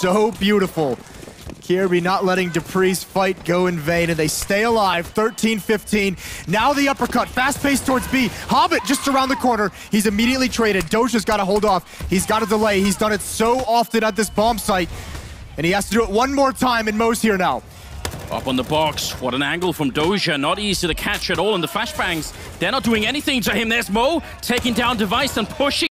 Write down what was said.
so beautiful. Kjaerbye not letting dupreeh's fight go in vain, and they stay alive, 13-15. Now the uppercut, fast pace towards B. Hobbit just around the corner. He's immediately traded. Dosia's got to hold off. He's got to delay. He's done it so often at this bomb site, and he has to do it one more time, and mou's here now. Up on the box. What an angle from Doja. Not easy to catch at all. And the flashbangs, they're not doing anything to him. There's Mo taking down Device and pushing.